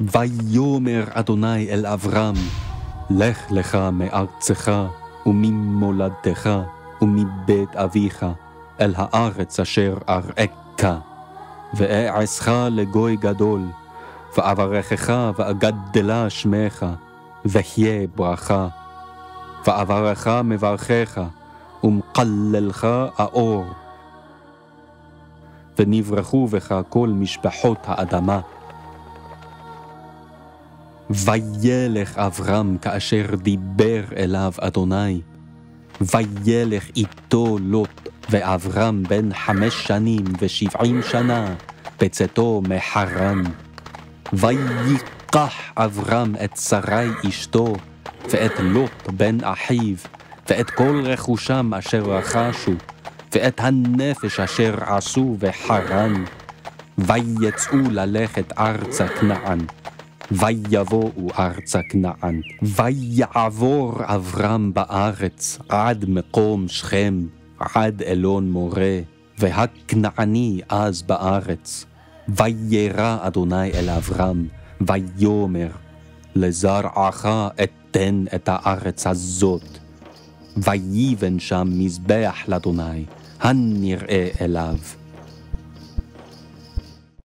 ויאמר אדוני אל אברהם, לך לך מארצך וממולדתך ומבית אביך אל הארץ אשר אראך, ואעשך לגוי גדול, ואברכך ואגדלה שמך, וחיה ברכה. ואברך מברכך, ומקללך האור. ונברחו בך כל משפחות האדמה. וילך אברהם כאשר דיבר אליו אדוני, וילך איתו לוט, ואברהם בן חמש שנים ושבעים שנה, בצאתו מחרן. ויקח אברהם את שרי אשתו, ואת לוט בן אחיו, ואת כל רכושם אשר רכשו, ואת הנפש אשר עשו בחרן, ויצאו ללכת ארצה כנען. ויבואו ארצה כנען, ויעבור אברהם בארץ עד מקום שכם, עד אלון מורה, והכנעני אז בארץ. וירא אדוני אל אברהם, ויאמר, לזרעך אתן את הארץ הזאת. ויבן שם מזבח לאדוני, הנראה אליו.